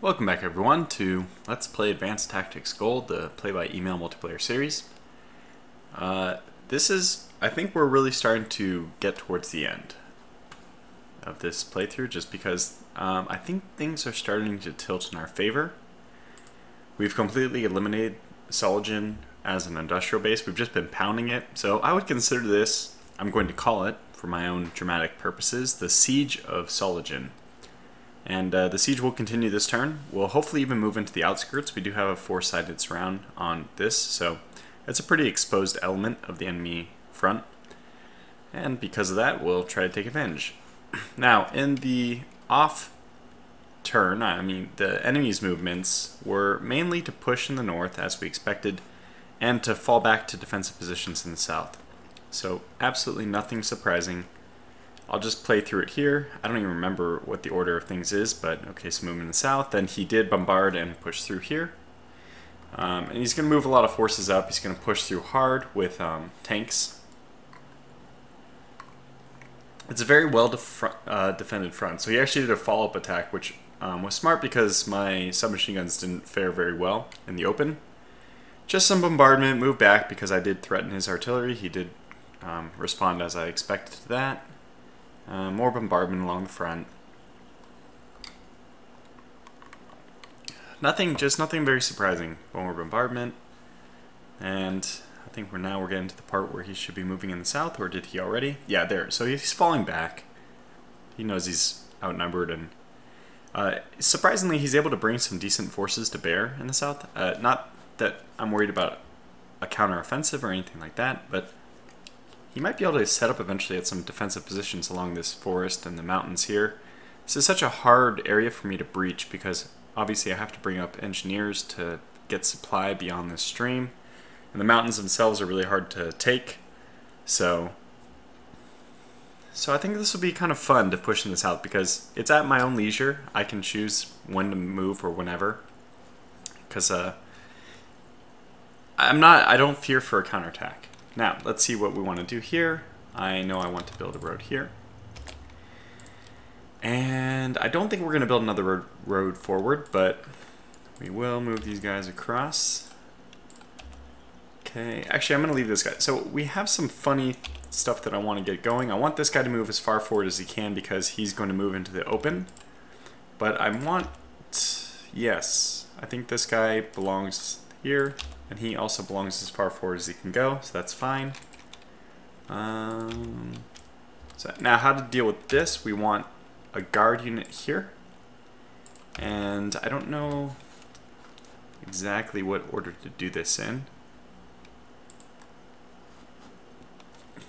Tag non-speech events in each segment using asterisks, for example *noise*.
Welcome back everyone to Let's Play Advanced Tactics Gold, the play-by-email multiplayer series. Uh, this is, I think we're really starting to get towards the end of this playthrough just because um, I think things are starting to tilt in our favor. We've completely eliminated Sollingen as an industrial base, we've just been pounding it, so I would consider this, I'm going to call it, for my own dramatic purposes, the Siege of Sollingen. And uh, the siege will continue this turn. We'll hopefully even move into the outskirts. We do have a four-sided surround on this, so it's a pretty exposed element of the enemy front. And because of that, we'll try to take advantage. *clears throat* Now, in the off turn, I mean, the enemy's movements were mainly to push in the north, as we expected, and to fall back to defensive positions in the south. So, absolutely nothing surprising I'll just play through it here. I don't even remember what the order of things is, but okay, so moving in the south. Then he did bombard and push through here. Um, and he's going to move a lot of forces up. He's going to push through hard with um, tanks. It's a very well def uh, defended front. So he actually did a follow-up attack, which um, was smart because my submachine guns didn't fare very well in the open. Just some bombardment, move back because I did threaten his artillery. He did um, respond as I expected to that. Uh, more bombardment along the front. Nothing, just nothing very surprising. More bombardment. And I think we're now we're getting to the part where he should be moving in the south, or did he already? Yeah, there. So he's falling back. He knows he's outnumbered, and uh, surprisingly, he's able to bring some decent forces to bear in the south. Uh, not that I'm worried about a counteroffensive or anything like that, but he might be able to set up eventually at some defensive positions along this forest and the mountains here. This is such a hard area for me to breach because obviously I have to bring up engineers to get supply beyond this stream. And the mountains themselves are really hard to take. So so I think this will be kind of fun to push in this out because it's at my own leisure. I can choose when to move or whenever. Because uh, I'm not, I don't fear for a counterattack. Now, let's see what we want to do here. I know I want to build a road here. And I don't think we're going to build another road, road forward, but we will move these guys across. Okay, actually I'm going to leave this guy. So we have some funny stuff that I want to get going. I want this guy to move as far forward as he can because he's going to move into the open. But I want, yes, I think this guy belongs here. And he also belongs as far forward as he can go, so that's fine. Um, so now how to deal with this, we want a guard unit here. And I don't know exactly what order to do this in.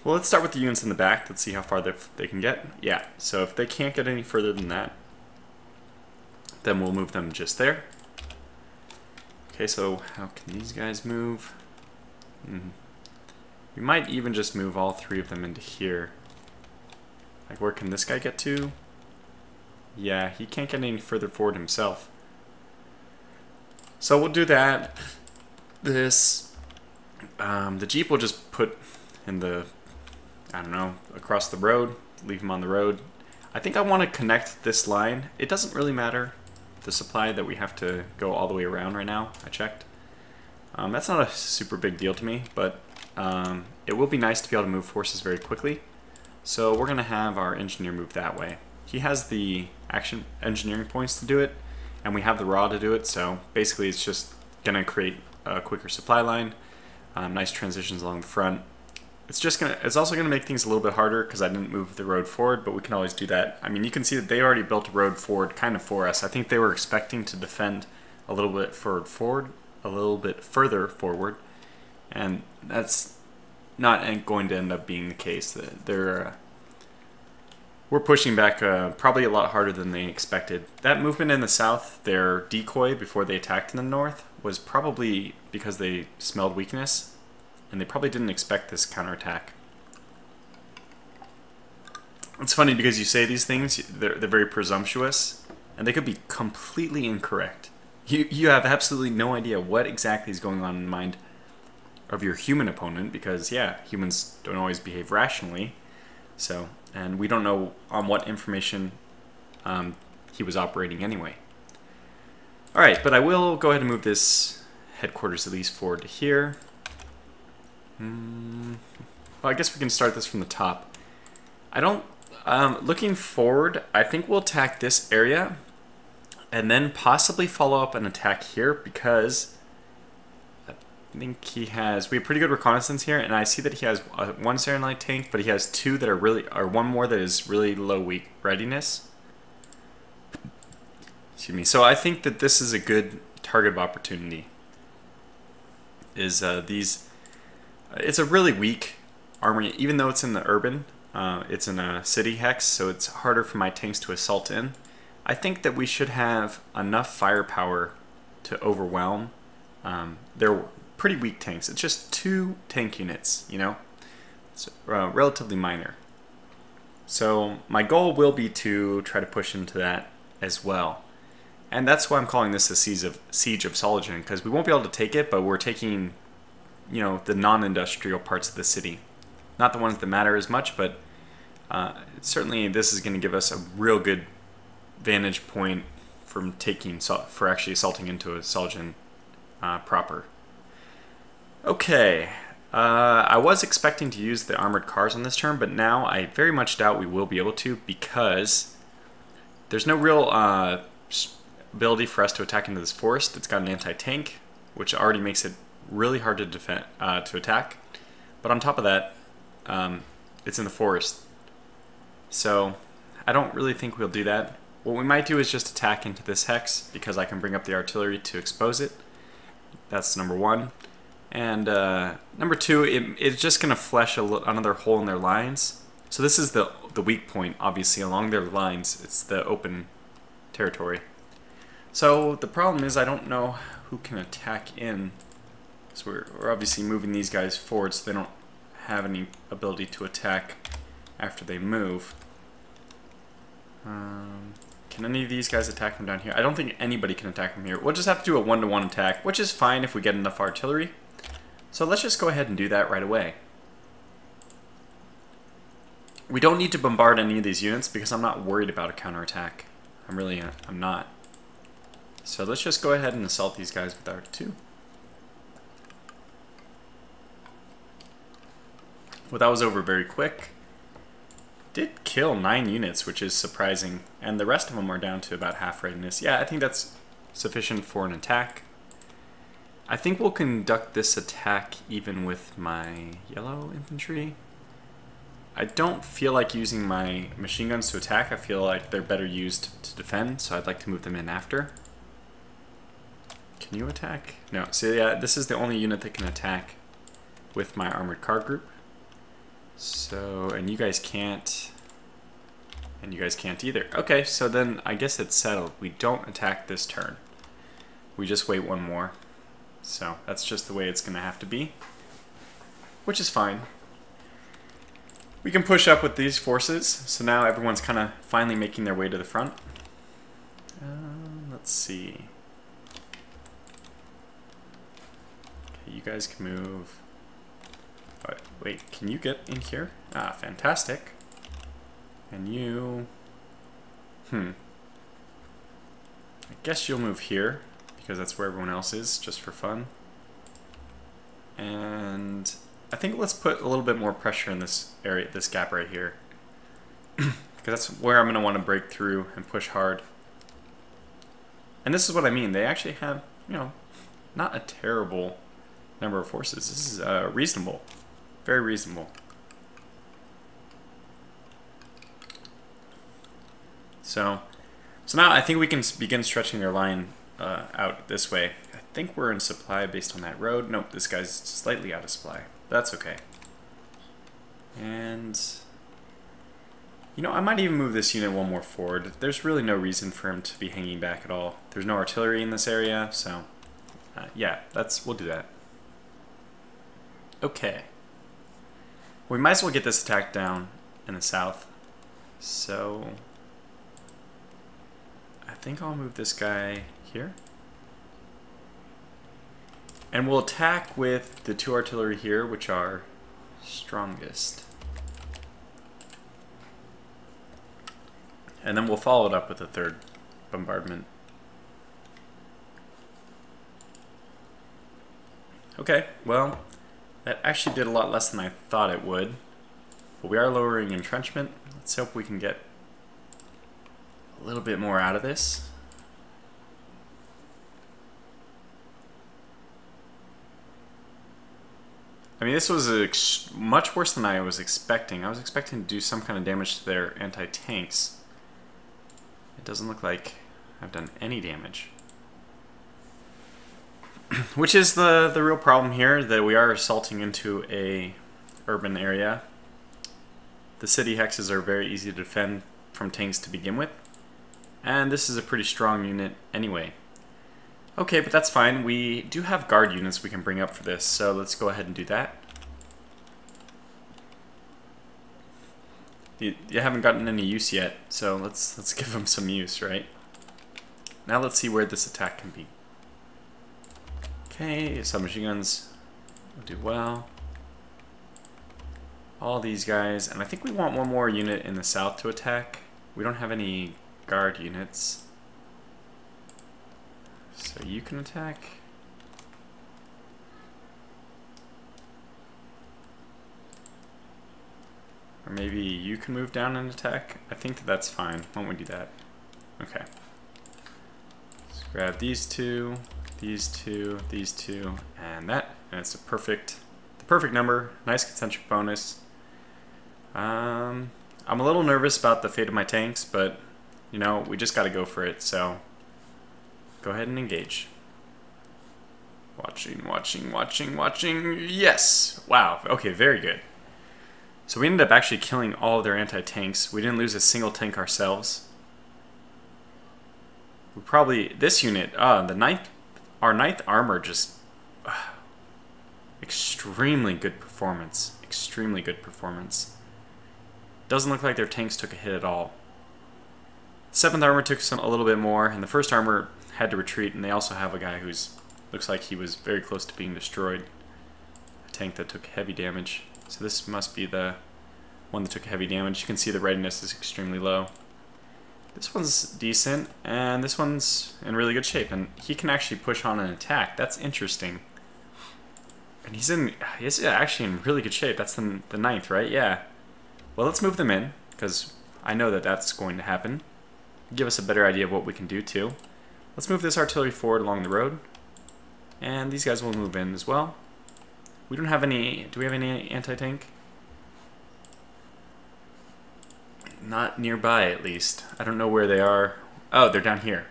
Well, let's start with the units in the back. Let's see how far they they can get. Yeah, so if they can't get any further than that, then we'll move them just there. Okay, so how can these guys move? Mm. We might even just move all three of them into here. Like, where can this guy get to? Yeah, he can't get any further forward himself. So we'll do that. This, um, the Jeep will just put in the, I don't know, across the road, leave him on the road. I think I want to connect this line. It doesn't really matter the supply that we have to go all the way around right now. I checked. Um, that's not a super big deal to me, but um, it will be nice to be able to move forces very quickly. So we're going to have our engineer move that way. He has the action engineering points to do it, and we have the raw to do it, so basically it's just going to create a quicker supply line, um, nice transitions along the front, it's just gonna, it's also gonna make things a little bit harder because I didn't move the road forward, but we can always do that. I mean, you can see that they already built a road forward kind of for us. I think they were expecting to defend a little bit forward, forward, a little bit further forward, and that's not going to end up being the case. They're, uh, we're pushing back uh, probably a lot harder than they expected. That movement in the south, their decoy before they attacked in the north, was probably because they smelled weakness and they probably didn't expect this counterattack. It's funny because you say these things, they're, they're very presumptuous, and they could be completely incorrect. You, you have absolutely no idea what exactly is going on in the mind of your human opponent because, yeah, humans don't always behave rationally. So, and we don't know on what information um, he was operating anyway. All right, but I will go ahead and move this headquarters at least forward to here. Hmm. Well, I guess we can start this from the top. I don't... Um, looking forward, I think we'll attack this area and then possibly follow up an attack here because I think he has... We have pretty good reconnaissance here, and I see that he has uh, one Light tank, but he has two that are really... or one more that is really low weak readiness. Excuse me. So I think that this is a good target of opportunity. Is uh, these... It's a really weak armory, even though it's in the urban. Uh, it's in a city hex, so it's harder for my tanks to assault in. I think that we should have enough firepower to overwhelm. Um, they're pretty weak tanks. It's just two tank units, you know? It's uh, relatively minor. So my goal will be to try to push into that as well. And that's why I'm calling this the siege of siege of Sollingen because we won't be able to take it, but we're taking, you know, the non-industrial parts of the city, not the ones that matter as much, but uh, certainly this is going to give us a real good vantage point from taking for actually assaulting into a Sollingen uh, proper. Okay, uh, I was expecting to use the armored cars on this turn, but now I very much doubt we will be able to because there's no real uh, ability for us to attack into this forest. It's got an anti-tank, which already makes it really hard to defend uh, to attack. But on top of that, um, it's in the forest. So I don't really think we'll do that. What we might do is just attack into this hex because I can bring up the artillery to expose it. That's number one. And uh, number two, it, it's just going to flesh another hole in their lines. So this is the, the weak point, obviously, along their lines. It's the open territory. So the problem is I don't know who can attack in. So we're, we're obviously moving these guys forward so they don't have any ability to attack after they move. Um, can any of these guys attack from down here? I don't think anybody can attack from here. We'll just have to do a one-to-one -one attack, which is fine if we get enough artillery. So let's just go ahead and do that right away. We don't need to bombard any of these units because I'm not worried about a counterattack. I'm really, uh, I'm not. So let's just go ahead and assault these guys with our 2. Well, that was over very quick. Did kill 9 units, which is surprising. And the rest of them are down to about half readiness. Yeah, I think that's sufficient for an attack. I think we'll conduct this attack even with my yellow infantry. I don't feel like using my machine guns to attack. I feel like they're better used to defend, so I'd like to move them in after. Can you attack? No. So yeah, this is the only unit that can attack with my armored car group. So, and you guys can't, and you guys can't either. Okay, so then I guess it's settled. We don't attack this turn. We just wait one more. So that's just the way it's going to have to be, which is fine. We can push up with these forces, so now everyone's kind of finally making their way to the front. Uh, let's see. Okay, you guys can move. Wait, can you get in here? Ah, fantastic. And you... Hmm. I guess you'll move here, because that's where everyone else is, just for fun. And I think let's put a little bit more pressure in this area, this gap right here. *clears throat* because that's where I'm going to want to break through and push hard. And this is what I mean. They actually have, you know, not a terrible number of forces. This is uh, reasonable. Very reasonable. So, so now I think we can begin stretching their line uh, out this way. I think we're in supply based on that road. Nope, this guy's slightly out of supply. That's okay. And, you know, I might even move this unit one more forward. There's really no reason for him to be hanging back at all. There's no artillery in this area, so uh, yeah, that's we'll do that. Okay. We might as well get this attack down in the south. So, I think I'll move this guy here. And we'll attack with the two artillery here, which are strongest. And then we'll follow it up with a third bombardment. Okay, well, that actually did a lot less than I thought it would. But we are lowering entrenchment. Let's hope we can get a little bit more out of this. I mean, this was much worse than I was expecting. I was expecting to do some kind of damage to their anti-tanks. It doesn't look like I've done any damage. Which is the, the real problem here, that we are assaulting into a urban area. The city hexes are very easy to defend from tanks to begin with. And this is a pretty strong unit anyway. Okay, but that's fine. We do have guard units we can bring up for this, so let's go ahead and do that. You, you haven't gotten any use yet, so let's let's *laughs* give them some use, right? Now let's see where this attack can be. Okay, submachine guns will do well. All these guys, and I think we want one more unit in the south to attack. We don't have any guard units. So you can attack. Or maybe you can move down and attack. I think that that's fine. Why don't we do that? Okay. Let's grab these two, these two, these two, and that. And it's a perfect, the perfect number. Nice concentric bonus. Um, I'm a little nervous about the fate of my tanks, but you know, we just got to go for it. So Go ahead and engage. Watching, watching, watching, watching. Yes! Wow. Okay, very good. So we ended up actually killing all of their anti-tanks. We didn't lose a single tank ourselves. We probably... This unit, uh, the ninth... Our ninth armor just... Uh, *sighs* extremely good performance. Extremely good performance. Doesn't look like their tanks took a hit at all. Seventh armor took some a little bit more, and the first armor had to retreat, and they also have a guy who's looks like he was very close to being destroyed. A tank that took heavy damage. So this must be the one that took heavy damage. You can see the readiness is extremely low. This one's decent, and this one's in really good shape, and he can actually push on an attack. That's interesting. And he's in, he's actually in really good shape. That's the, the ninth, right? Yeah. Well, let's move them in, because I know that that's going to happen. Give us a better idea of what we can do, too. Let's move this artillery forward along the road. And these guys will move in as well. We don't have any... Do we have any anti-tank? Not nearby, at least. I don't know where they are. Oh, they're down here.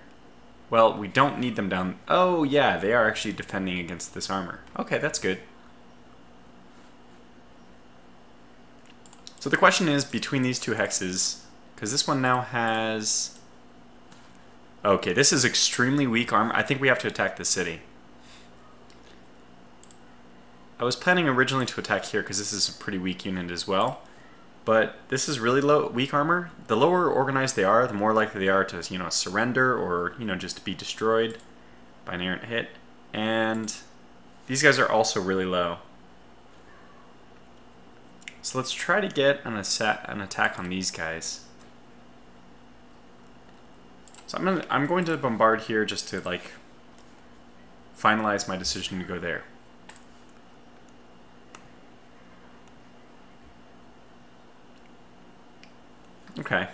Well, we don't need them down... Oh, yeah, they are actually defending against this armor. Okay, that's good. So the question is, between these two hexes, because this one now has Okay, this is extremely weak armor. I think we have to attack the city. I was planning originally to attack here because this is a pretty weak unit as well. But this is really low, weak armor. The lower organized they are, the more likely they are to, you know, surrender or, you know, just be destroyed by an errant hit. And these guys are also really low. So let's try to get an, an attack on these guys. So I'm gonna I'm going to bombard here just to like finalize my decision to go there. Okay.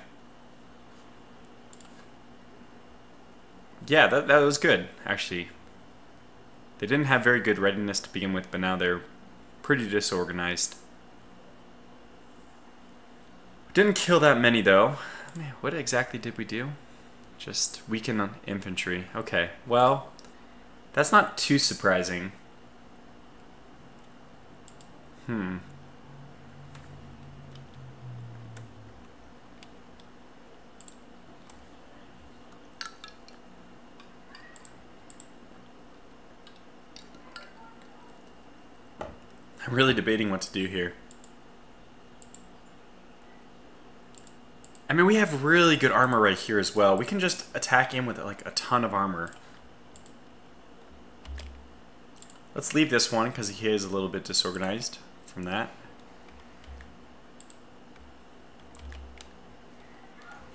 Yeah, that, that was good, actually. They didn't have very good readiness to begin with, but now they're pretty disorganized. Didn't kill that many, though. Man, what exactly did we do? Just weaken infantry. Okay, well, that's not too surprising. Hmm. I'm really debating what to do here. I mean, we have really good armor right here as well. We can just attack him with like a ton of armor. Let's leave this one because he is a little bit disorganized from that.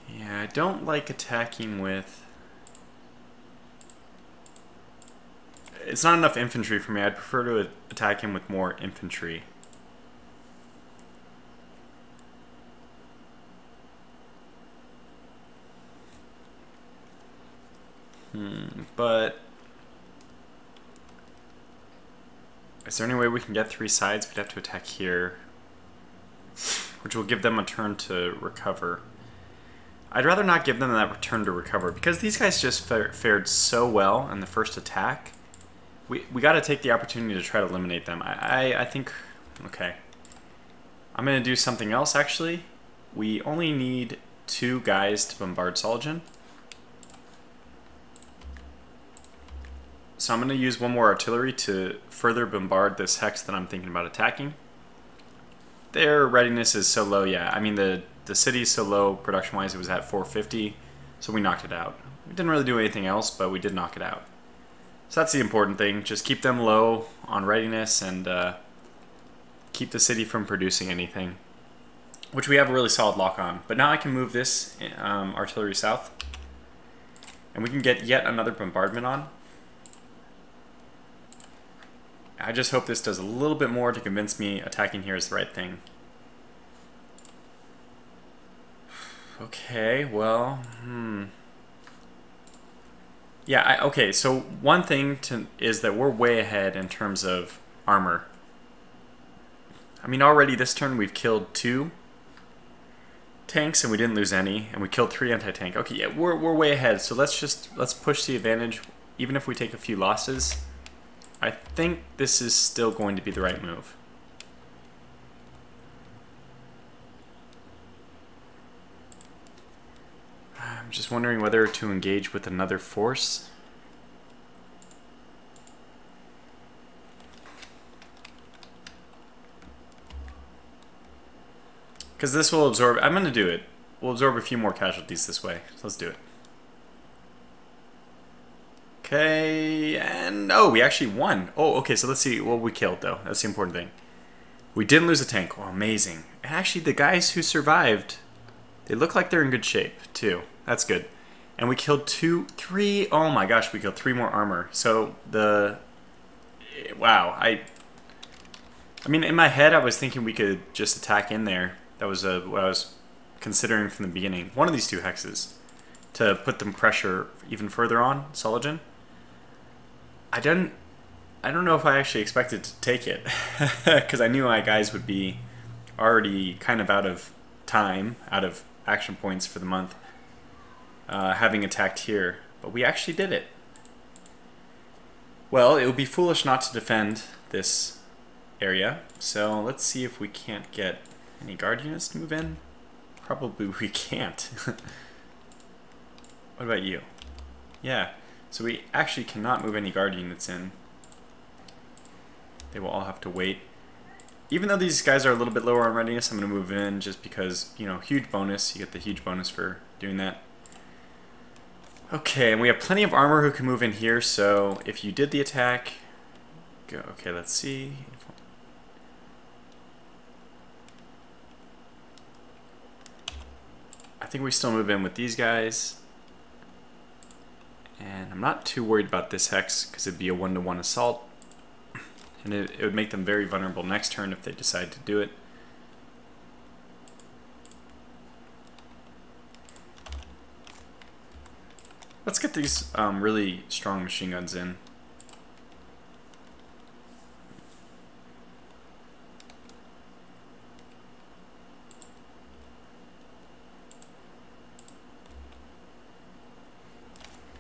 Yeah, I don't like attacking with... it's not enough infantry for me. I'd prefer to attack him with more infantry. Hmm, but is there any way we can get three sides? We'd have to attack here, which will give them a turn to recover. I'd rather not give them that return to recover because these guys just fared so well in the first attack. We, we got to take the opportunity to try to eliminate them. I, I, I think, okay. I'm going to do something else actually. We only need two guys to bombard Sollingen. So I'm going to use one more artillery to further bombard this hex that I'm thinking about attacking. Their readiness is so low, yeah. I mean, the, the city's so low production-wise, it was at 450, so we knocked it out. We didn't really do anything else, but we did knock it out. So that's the important thing. Just keep them low on readiness and uh, keep the city from producing anything, which we have a really solid lock on. But now I can move this um, artillery south, and we can get yet another bombardment on. I just hope this does a little bit more to convince me attacking here is the right thing. *sighs* Okay, well, hmm. Yeah, I, okay, so one thing to, is that we're way ahead in terms of armor. I mean, already this turn we've killed two tanks and we didn't lose any, and we killed three anti-tank. Okay, yeah, we're, we're way ahead, so let's just, let's push the advantage, even if we take a few losses. I think this is still going to be the right move. I'm just wondering whether to engage with another force. Because this will absorb... I'm going to do it. We'll absorb a few more casualties this way. So let's do it. Okay, and oh, we actually won. Oh, okay, so let's see what we killed, though. That's the important thing. We didn't lose a tank. Oh, amazing. And actually, the guys who survived, they look like they're in good shape, too. That's good. And we killed two, three, oh my gosh, we killed three more armor. So the, wow, I, I mean, in my head, I was thinking we could just attack in there. That was a, what I was considering from the beginning. One of these two hexes to put them pressure even further on Sollingen. I didn't. I don't know if I actually expected to take it *laughs* because I knew my guys would be already kind of out of time, out of action points for the month, uh, having attacked here. But we actually did it. Well, it would be foolish not to defend this area, so let's see if we can't get any guard units to move in. Probably we can't. *laughs* what about you? Yeah, so we actually cannot move any guard units in. They will all have to wait. Even though these guys are a little bit lower on readiness, I'm going to move in just because, you know, huge bonus. You get the huge bonus for doing that. Okay, and we have plenty of armor who can move in here, so if you did the attack... Go, okay, let's see. I think we still move in with these guys. And I'm not too worried about this hex because it'd be a one-to-one -one assault. *clears throat* And it, it would make them very vulnerable next turn if they decide to do it. Let's get these um, really strong machine guns in.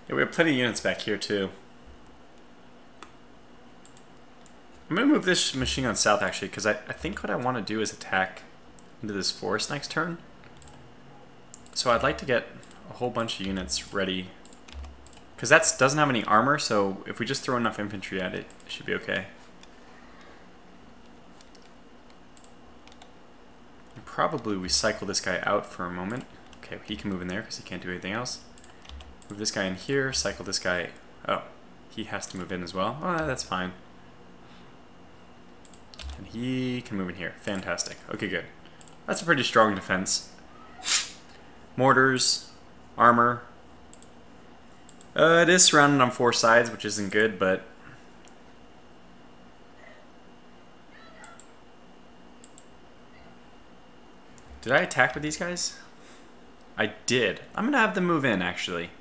Yeah, we have plenty of units back here too. I'm going to move this machine gun south actually because I, I think what I want to do is attack into this forest next turn. So I'd like to get a whole bunch of units ready because that doesn't have any armor so if we just throw enough infantry at it, it should be okay. Probably we cycle this guy out for a moment. Okay, he can move in there because he can't do anything else. Move this guy in here, cycle this guy. Oh, he has to move in as well. Oh, that's fine. And he can move in here. Fantastic. Okay, good. That's a pretty strong defense. Mortars, armor. Uh, it is surrounded on four sides, which isn't good, but... Did I attack with these guys? I did. I'm gonna have them move in, actually.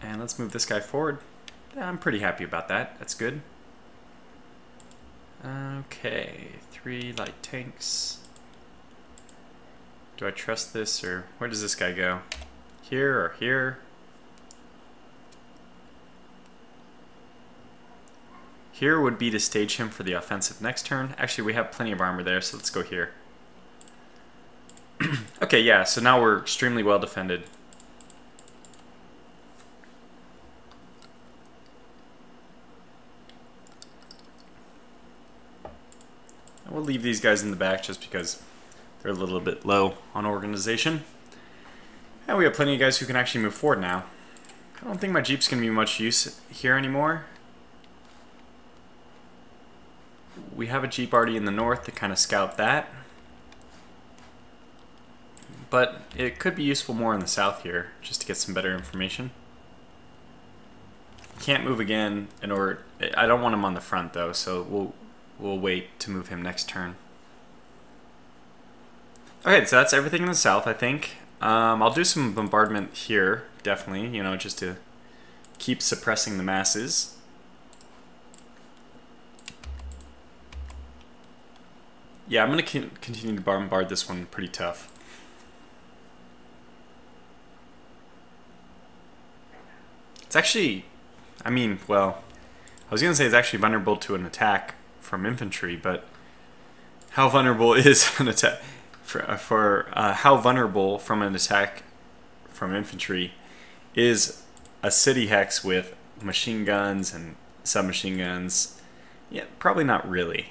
And let's move this guy forward. Yeah, I'm pretty happy about that. That's good. Okay, three light tanks. Do I trust this, or where does this guy go? Here or here? Here would be to stage him for the offensive next turn. Actually, we have plenty of armor there, so let's go here. *clears throat* okay, yeah, so now we're extremely well defended. we'll leave these guys in the back just because they're a little bit low on organization. And we have plenty of guys who can actually move forward now. I don't think my Jeep's going to be much use here anymore. We have a Jeep already in the north to kind of scout that. But it could be useful more in the south here, just to get some better information. Can't move again in order... I don't want him on the front though, so we'll we'll wait to move him next turn. Okay, so that's everything in the south, I think. Um, I'll do some bombardment here, definitely, you know, just to keep suppressing the masses. Yeah, I'm going to continue to bombard this one pretty tough. It's actually, I mean, well, I was going to say it's actually vulnerable to an attack from infantry, but how vulnerable *laughs* is an attack for, for uh, how vulnerable from an attack from infantry is a city hex with machine guns and submachine guns? Yeah, probably not really.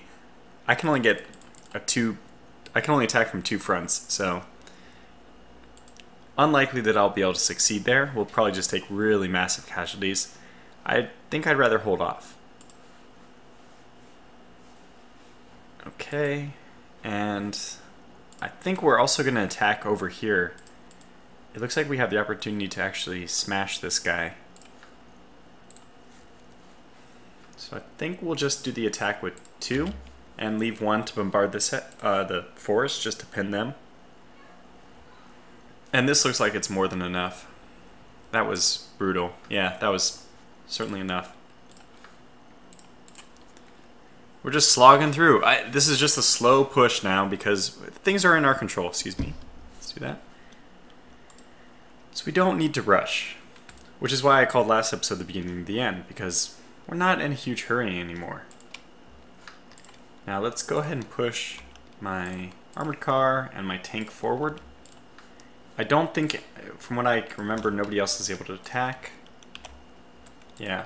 I can only get a two. I can only attack from two fronts, so unlikely that I'll be able to succeed there. We'll probably just take really massive casualties. I think I'd rather hold off. Okay, and I think we're also going to attack over here. It looks like we have the opportunity to actually smash this guy. So I think we'll just do the attack with two and leave one to bombard this uh, the forest just to pin them. And this looks like it's more than enough. That was brutal. Yeah, that was certainly enough. We're just slogging through. I, this is just a slow push now because things are in our control. Excuse me. Let's do that. So we don't need to rush. Which is why I called last episode the beginning of the end, because we're not in a huge hurry anymore. Now let's go ahead and push my armored car and my tank forward. I don't think, from what I remember, nobody else is able to attack. Yeah,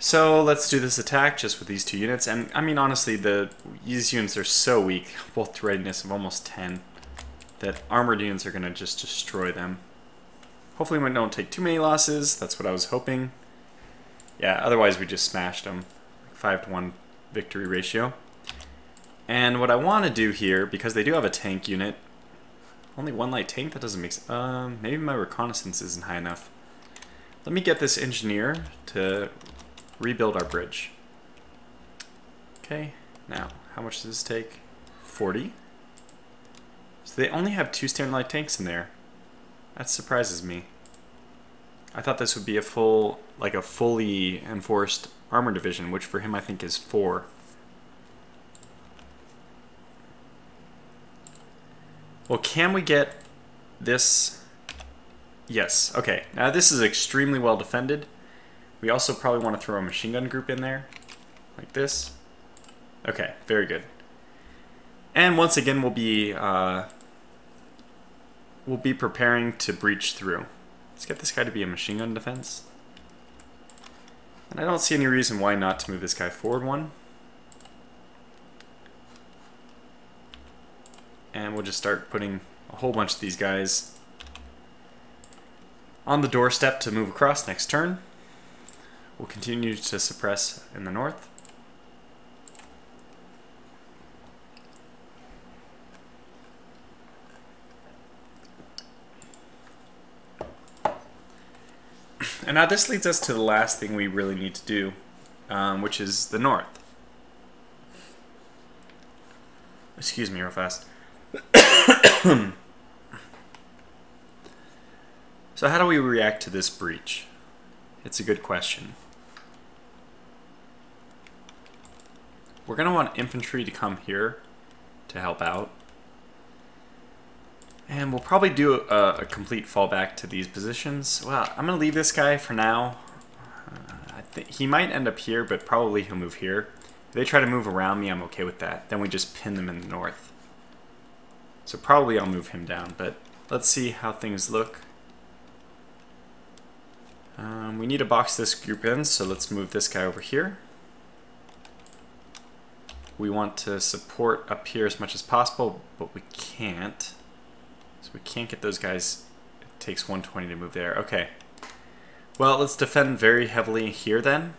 so let's do this attack just with these two units. And I mean, honestly, the these units are so weak, *laughs* both readiness of almost 10, that armored units are going to just destroy them. Hopefully we don't take too many losses. That's what I was hoping. Yeah, otherwise we just smashed them. 5 to 1 victory ratio. And what I want to do here, because they do have a tank unit, only one light tank? That doesn't make sense. Um, maybe my reconnaissance isn't high enough. Let me get this engineer to rebuild our bridge. Okay, now, how much does this take? 40? So they only have two standard light tanks in there. That surprises me. I thought this would be a full, like a fully enforced armor division, which for him I think is four. Well, can we get this? Yes, okay. Now this is extremely well defended. We also probably want to throw a machine gun group in there, like this. Okay, very good. And once again, we'll be uh, we'll be preparing to breach through. Let's get this guy to be a machine gun defense. And I don't see any reason why not to move this guy forward one. And we'll just start putting a whole bunch of these guys on the doorstep to move across next turn will continue to suppress in the north. *clears throat* And now this leads us to the last thing we really need to do, um, which is the north. Excuse me real fast. *coughs* so how do we react to this breach? It's a good question. We're going to want infantry to come here to help out. And we'll probably do a, a complete fallback to these positions. Well, I'm going to leave this guy for now. Uh, I think he might end up here, but probably he'll move here. If they try to move around me, I'm okay with that. Then we just pin them in the north. So probably I'll move him down, but let's see how things look. Um, we need to box this group in, so let's move this guy over here. We want to support up here as much as possible, but we can't. So we can't get those guys. It takes 120 to move there. Okay. Well, let's defend very heavily here then.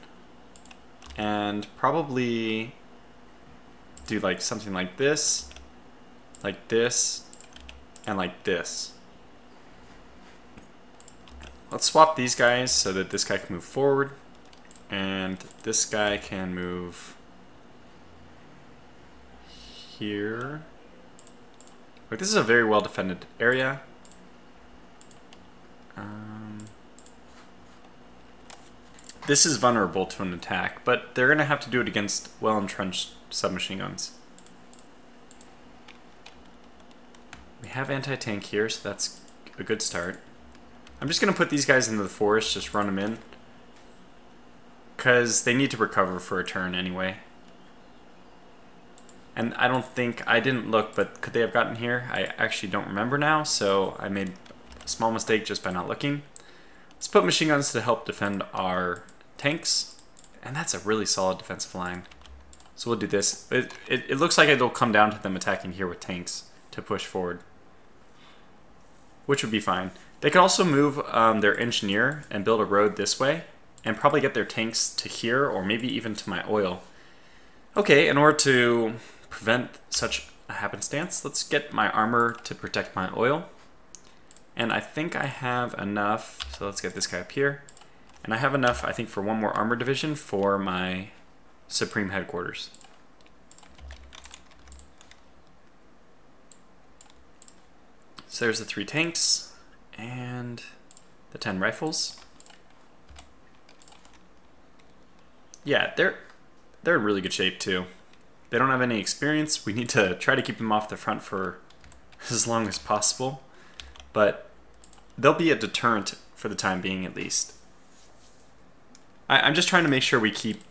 And probably do like something like this, like this, and like this. Let's swap these guys so that this guy can move forward and this guy can move here. Like this is a very well defended area. Um, this is vulnerable to an attack, but they're going to have to do it against well-entrenched submachine guns. We have anti-tank here, so that's a good start. I'm just going to put these guys into the forest, just run them in. Because they need to recover for a turn anyway. And I don't think, I didn't look, but could they have gotten here? I actually don't remember now, so I made a small mistake just by not looking. Let's put machine guns to help defend our tanks. And that's a really solid defensive line. So we'll do this. It, it, it looks like it'll come down to them attacking here with tanks to push forward. Which would be fine. They could also move um, their engineer and build a road this way and probably get their tanks to here or maybe even to my oil. Okay, in order to prevent such a happenstance, let's get my armor to protect my oil. And I think I have enough, so let's get this guy up here. And I have enough, I think, for one more armor division for my Supreme Headquarters. So there's the three tanks and the 10 rifles. Yeah, they're they're in really good shape too. They don't have any experience. We need to try to keep them off the front for as long as possible. But they'll be a deterrent for the time being at least. I, am just trying to make sure we keep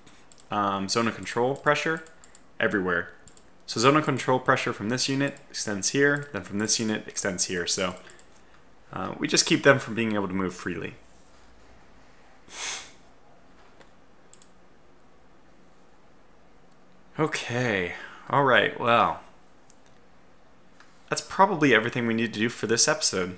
um, zone of control pressure everywhere. So zone of control pressure from this unit extends here, then from this unit extends here. So uh, we just keep them from being able to move freely. Okay, all right, well, that's probably everything we need to do for this episode.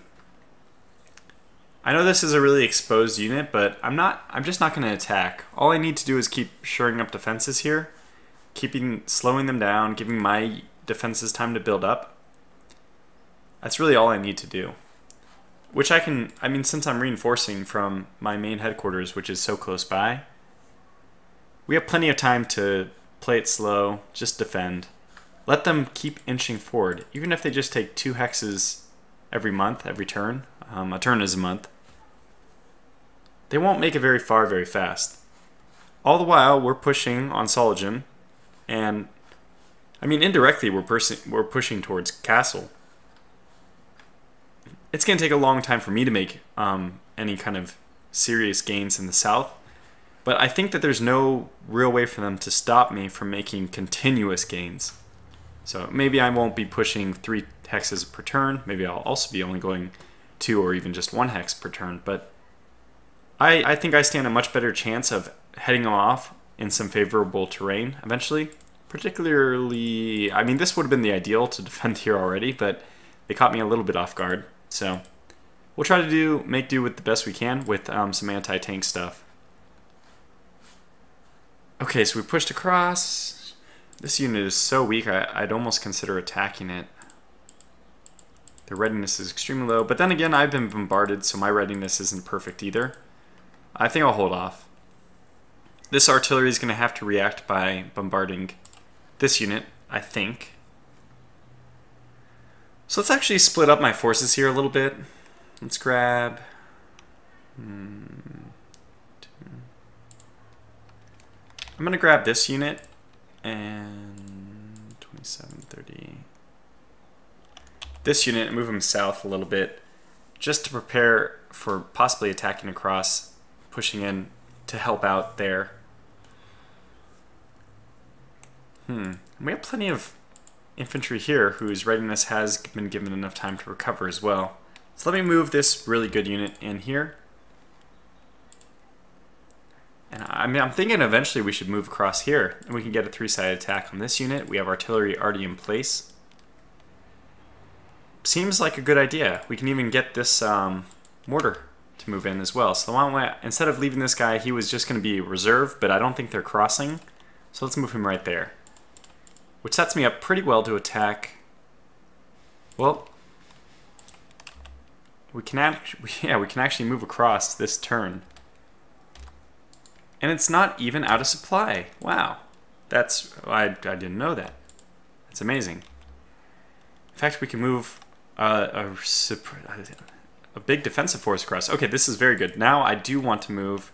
I know this is a really exposed unit, but I'm not. I'm just not going to attack. All I need to do is keep shoring up defenses here, keeping slowing them down, giving my defenses time to build up. That's really all I need to do. Which I can. I mean, since I'm reinforcing from my main headquarters, which is so close by, we have plenty of time to play it slow, just defend. Let them keep inching forward, even if they just take two hexes every month, every turn. Um, a turn is a month they won't make it very far very fast. All the while, we're pushing on Sollingen, and I mean, indirectly, we're, we're pushing towards Castle. It's going to take a long time for me to make um, any kind of serious gains in the south, but I think that there's no real way for them to stop me from making continuous gains. So maybe I won't be pushing three hexes per turn. Maybe I'll also be only going two or even just one hex per turn, but I, I think I stand a much better chance of heading them off in some favorable terrain eventually. Particularly, I mean, this would have been the ideal to *laughs* defend here already, but they caught me a little bit off guard. So we'll try to do make do with the best we can with um, some anti-tank stuff. Okay, so we pushed across. This unit is so weak, I, I'd almost consider attacking it. The readiness is extremely low, but then again, I've been bombarded, so my readiness isn't perfect either. I think I'll hold off. This artillery is going to have to react by bombarding this unit, I think. So let's actually split up my forces here a little bit. Let's grab. Hmm, I'm gonna grab this unit and 2730. This unit and move them south a little bit just to prepare for possibly attacking across, pushing in to help out there. Hmm. We have plenty of infantry here whose readiness has been given enough time to recover as well. So let me move this really good unit in here. I mean, I'm thinking eventually we should move across here and we can get a three-sided attack on this unit. We have artillery already in place. Seems like a good idea. We can even get this um, mortar to move in as well. So instead of leaving this guy, he was just going to be reserve, but I don't think they're crossing. So let's move him right there. Which sets me up pretty well to attack. Well, we can actually, *laughs* yeah, we can actually move across this turn. And it's not even out of supply. Wow. That's, I, I didn't know that. That's amazing. In fact, we can move uh, a, a big defensive force across. Okay, this is very good. Now I do want to move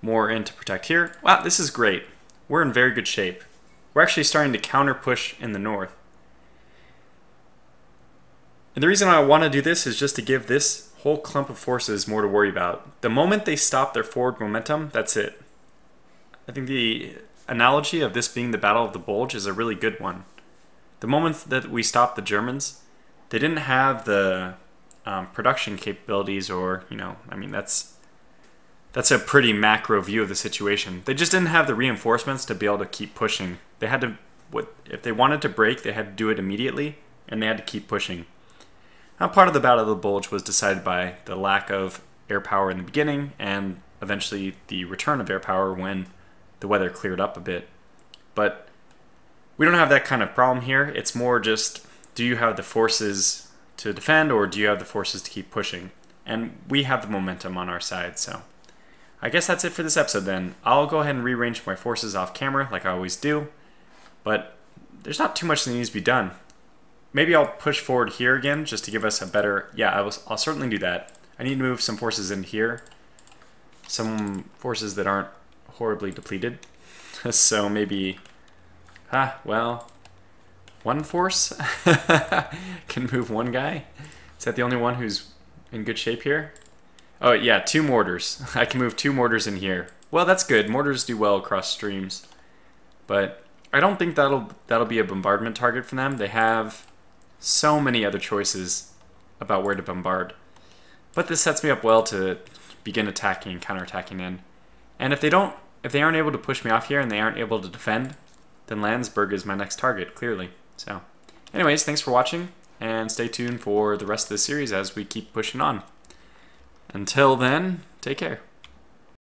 more in to protect here. Wow, this is great. We're in very good shape. We're actually starting to counter push in the north. And the reason I want to do this is just to give this whole clump of forces more to worry about. The moment they stop their forward momentum, that's it. I think the analogy of this being the Battle of the Bulge is a really good one. The moment that we stopped the Germans, they didn't have the um, production capabilities or, you know, I mean, that's that's a pretty macro view of the situation. They just didn't have the reinforcements to be able to keep pushing. They had to, what if they wanted to break, they had to do it immediately, and they had to keep pushing. Now, part of the Battle of the Bulge was decided by the lack of air power in the beginning, and eventually the return of air power when the weather cleared up a bit. But we don't have that kind of problem here. It's more just do you have the forces to defend or do you have the forces to keep pushing? And we have the momentum on our side, so I guess that's it for this episode then. I'll go ahead and rearrange my forces off camera like I always do, but there's not too much that needs to be done. Maybe I'll push forward here again just to give us a better... Yeah, I will, I'll certainly do that. I need to move some forces in here. Some forces that aren't horribly depleted. *laughs* so maybe... Ah, well... One force *laughs* can move one guy? Is that the only one who's in good shape here? Oh, yeah, two mortars. *laughs* I can move two mortars in here. Well, that's good. Mortars do well across streams. But I don't think that'll that'll be a bombardment target for them. They have so many other choices about where to bombard. But this sets me up well to begin attacking and counterattacking in. And if they don't, if they aren't able to push me off here and they aren't able to defend, then Landsberg is my next target, clearly. So, anyways, thanks for watching, and stay tuned for the rest of the series as we keep pushing on. Until then, take care.